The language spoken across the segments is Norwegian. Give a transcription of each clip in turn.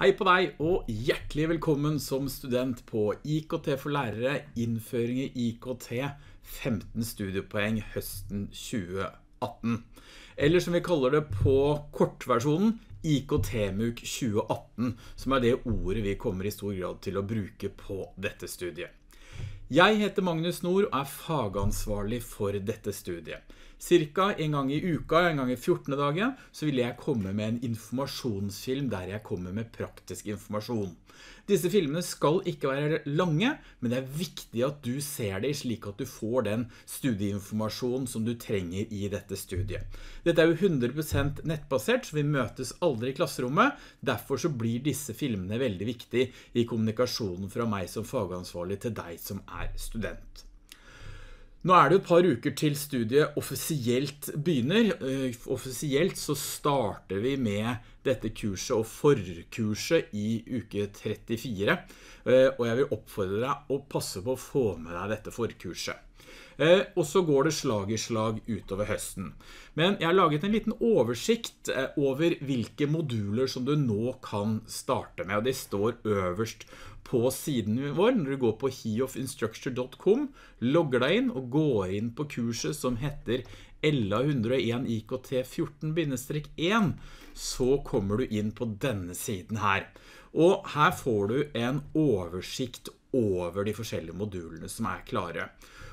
Hei på deg, og hjertelig velkommen som student på IKT for lærere, innføring i IKT, 15 studiepoeng høsten 2018. Eller som vi kaller det på kortversjonen, IKT-MUK 2018, som er det ordet vi kommer i stor grad til å bruke på dette studiet. Jeg heter Magnus Nord og er fagansvarlig for dette studiet. Cirka en gang i uka, en gang i 14. dagen, så vil jeg komme med en informasjonsfilm der jeg kommer med praktisk informasjon. Disse filmene skal ikke være lange, men det er viktig at du ser det slik at du får den studieinformasjonen som du trenger i dette studiet. Dette er jo 100% nettbasert, så vi møtes aldri i klasserommet. Derfor så blir disse filmene veldig viktige i kommunikasjonen fra meg som fagansvarlig til deg som er student. Nå er det et par uker til studiet offisielt begynner. Eh, offisielt så starter vi med dette kurset og forkurset i uke 34. Eh, og jeg vil oppfordre deg å passe på å få med deg dette forkurset. Eh, og så går det slag i slag utover høsten. Men jeg har laget en liten oversikt over hvilke moduler som du nå kan starte med, og det står øverst på siden vår når du går på heofinstructure.com, logger deg inn og går inn på kurset som heter LA101 IKT 14-1, så kommer du inn på denne siden her. Og her får du en oversikt over de forskjellige modulene som er klare.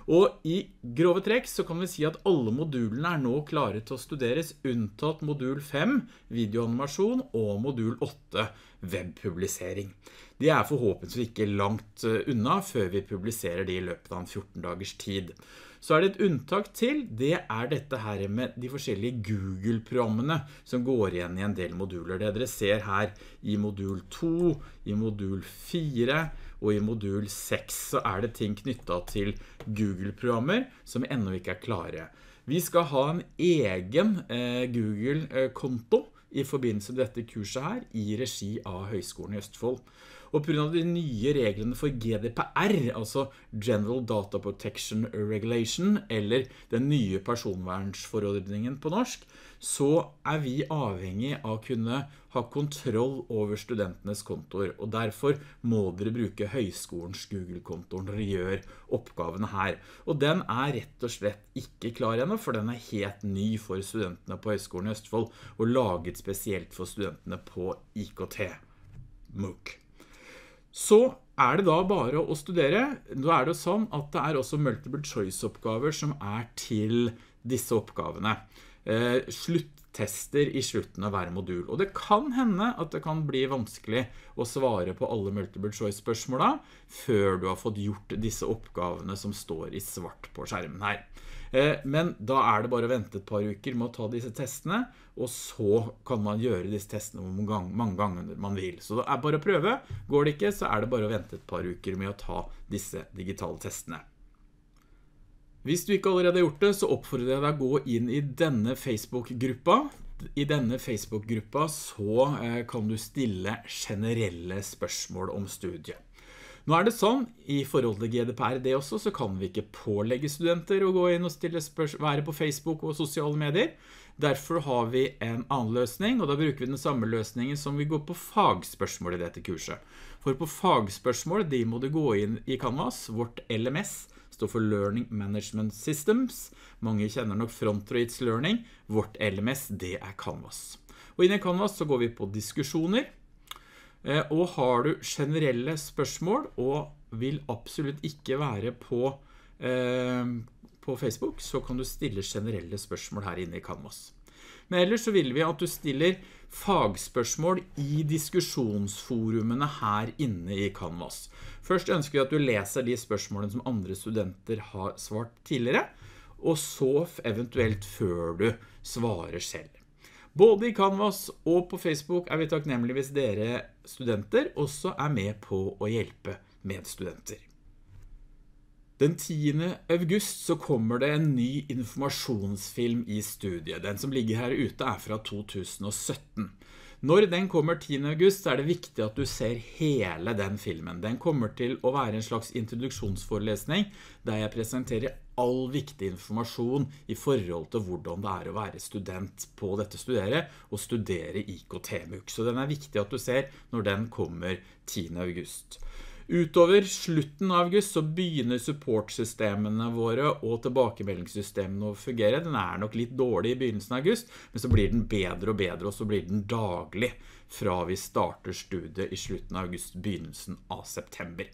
Og i grove trekk så kan vi si at alle modulene er nå klare til å studeres, unntatt modul 5, videoanimasjon, og modul 8, webpublisering. De er forhåpentligvis ikke langt eh, unna før vi publiserer de i løpet av en 14 dagers tid. Så er det et unntak til, det er dette her med de forskjellige Google-programmene som går igjen i en del moduler. Det dere ser her i modul 2, i modul 4 og i modul 6 så er det ting knyttet til Google-programmer som enda ikke er klare. Vi skal ha en egen eh, Google-konto i forbindelse med dette kurset her i regi av Høgskolen i Østfold. Og av de nye reglene for GDPR, altså General Data Protection Regulation, eller den nye personvernsforordningen på norsk, så er vi avhengig av å kunne ha kontroll over studentenes kontor, og derfor må dere bruke høyskolens Google-kontor når dere gjør oppgavene her. Og den er rett og slett ikke klar ennå, for den er helt ny for studentene på Høgskolen i Østfold, og laget spesielt for studentene på IKT. MOOC. Så er det da bare å studere. Nå er det sånn at det er også multiple choice-oppgaver som er til disse oppgavene. Eh, slutttester i slutten av hver modul. Og det kan hende at det kan bli vanskelig å svare på alle multiple choice-spørsmåla før du har fått gjort disse oppgavene som står i svart på skjermen her. Eh, men da er det bare å vente et par uker med å ta disse testene, og så kan man gjøre disse testene hvor mange ganger man vil. Så det er bare å prøve. Går det ikke, så er det bare å vente et par uker med å ta disse digitale testene. Hvis du ikke allerede har gjort det, så oppfordrer jeg deg å gå inn i denne Facebook-gruppa. I denne Facebook-gruppa så eh, kan du stille generelle spørsmål om studiet. Nå er det sånn, i forhold til GDPR det også, så kan vi ikke pålegge studenter å gå inn og stille være på Facebook og sosiale medier. Derfor har vi en annen løsning, og da bruker vi den samme løsningen som vi går på fagspørsmål i dette kurset. For på fagspørsmål, de må du gå inn i Canvas, vårt LMS, står for Learning Management Systems. Mange kjenner nok Frontroids Learning. Vårt LMS, det er Canvas. Og inn i Canvas så går vi på diskusjoner, Eh, og har du generelle spørsmål og vil absolutt ikke være på, eh, på Facebook, så kan du stille generelle spørsmål her inne i Canvas. Men ellers så vil vi at du stiller fagspørsmål i diskusjonsforumene her inne i Canvas. Først ønsker vi at du leser de spørsmålene som andre studenter har svart tidligere, og så eventuelt før du svarer selv. Både i Canvas og på Facebook er vi takknemlige hvis dere studenter også er med på å hjelpe medstudenter. Den 10. august så kommer det en ny informasjonsfilm i studiet. Den som ligger her ute er fra 2017. Når den kommer 10. august så er det viktig at du ser hele den filmen. Den kommer til å være en slags introduksjonsforelesning der jeg presenterer all viktig informasjon i forhold til hvordan det er å være student på dette studiet og studere IKT-MUK. Så den er viktig at du ser når den kommer 10. august. Utover slutten av august så begynner supportsystemene våre og tilbakemeldingssystemene å fungere. Den er nok litt dårlig i begynnelsen av august, men så blir den bedre og bedre, og så blir den daglig fra vi starter studiet i slutten av august, begynnelsen av september.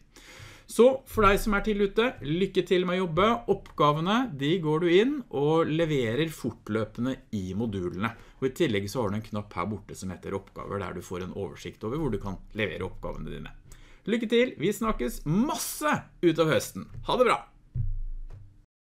Så for deg som er til ute, lykke til med å jobbe. Oppgavene, de går du inn og leverer fortløpende i modulene. Og i tillegg så har du en knapp her borte som heter oppgaver, der du får en oversikt over hvor du kan levere oppgavene dine. Lykke til, vi snakkes masse utover høsten. Ha det bra!